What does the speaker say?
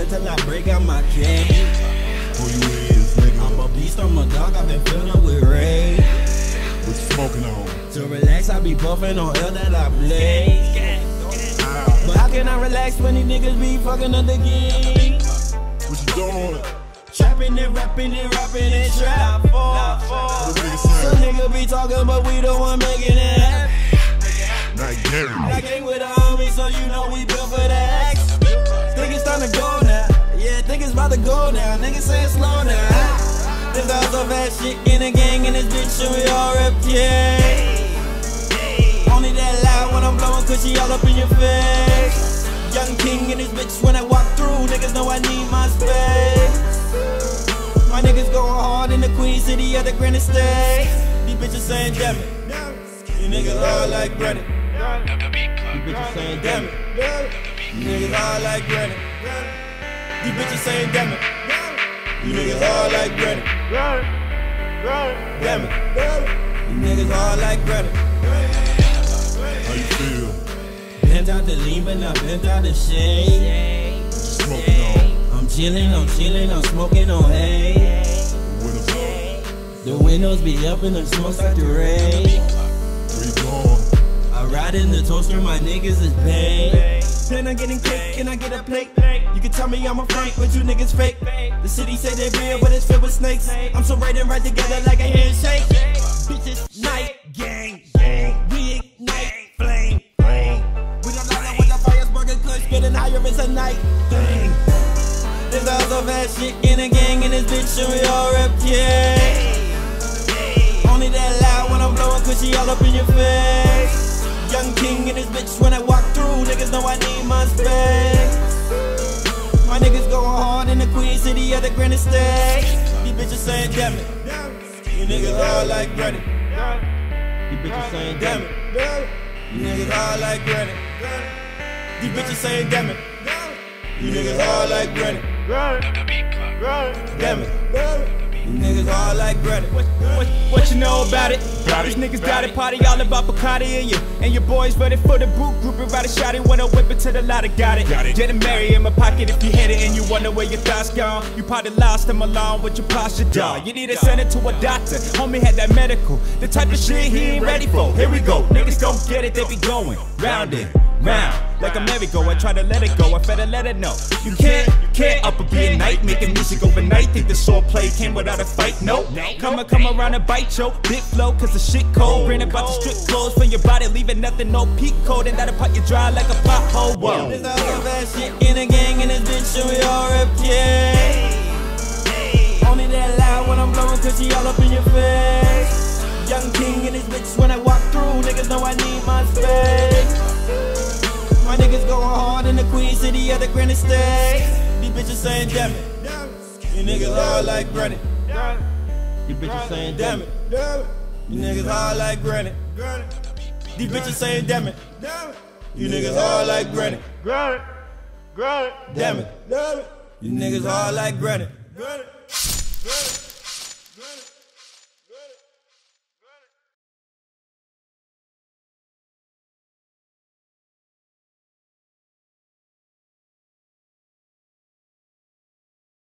I break out my cage. Who you is, nigga? I'm a beast, I'm a dog, I've been filled with rage. What you smoking on? To relax, I be puffing on L that I blaze. But how can I relax when these niggas be fucking up the game? what you doing? Trapping and rapping and rapping and trap. Nigga Some nigga be talking, but we the one making it happen. Not Gary. Go now. Niggas saying slow down. This all so fast shit in the gang in this bitch, and we all rep, yeah. Only that loud when I'm blowing cushy all up in your face. Young king in this bitch when I walk through, niggas know I need my space. My niggas going hard in the Queen City of the Granite State. These bitches saying, damn it. You niggas all like granite. These bitches saying, damn it. You niggas all like granite. These bitches saying, damn it. You niggas all like granite. Damn it. You niggas all like granite. How you feel? Bent out the lean, but not bent out the shade. Smoking on? I'm chillin', I'm chillin', I'm smoking on hay. The windows be up and the smoke start to rain. Ride in the toaster, my niggas is paid. Plan on getting cake, can I get a plate? You can tell me I'm a freak, but you niggas fake. The city say they real, but it's filled with snakes. I'm so right and right together like a handshake. Bitches, night, gang, gang. We flame, flame. We don't up with the fires, burger kush, getting higher, it's a night thing. This all so fast shit in a gang in this bitch, and we all rep, yeah. Only that loud when I'm blowing cushy all up in your face. Young king in this bitch when I walk through, niggas know I need my space. My niggas going hard in the Queen City at the Granite State. These bitches saying, damn it. You niggas all like granite. These bitches saying, damn it. You niggas all like granite. These bitches saying, damn it. You niggas all like granite. Damn it. You niggas all like granite. What, what, what you know about it? These niggas got it, party all about Bacardi and you and your boys ready for the boot group and ride a shotty when I whip it to the ladder, got it. Got it. Getting married in my pocket if you hit it and you wonder where your thoughts gone. You probably lost them along with your posture, dog. You need to send it to a doctor. Homie had that medical, the type of shit he ain't ready for. Here we go, niggas don't get it, they be going round and round like a merry-go. I try to let it go, I better let it know. You can't, you can't up a be a night, making music overnight. Think the sword play came without a fight? no. Come and come around and bite yo. Big flow, cause the shit cold. Bring about the strip clothes from your body, leaving nothing, no peak code. And that'll pot you dry like a pothole. Whoa. This all City at the Granite State. These bitches saying, damn it. You niggas all like granite. These bitches saying, damn it. You niggas all like granite. These bitches saying, damn it. You niggas all like granite. Damn it. You niggas all like granite.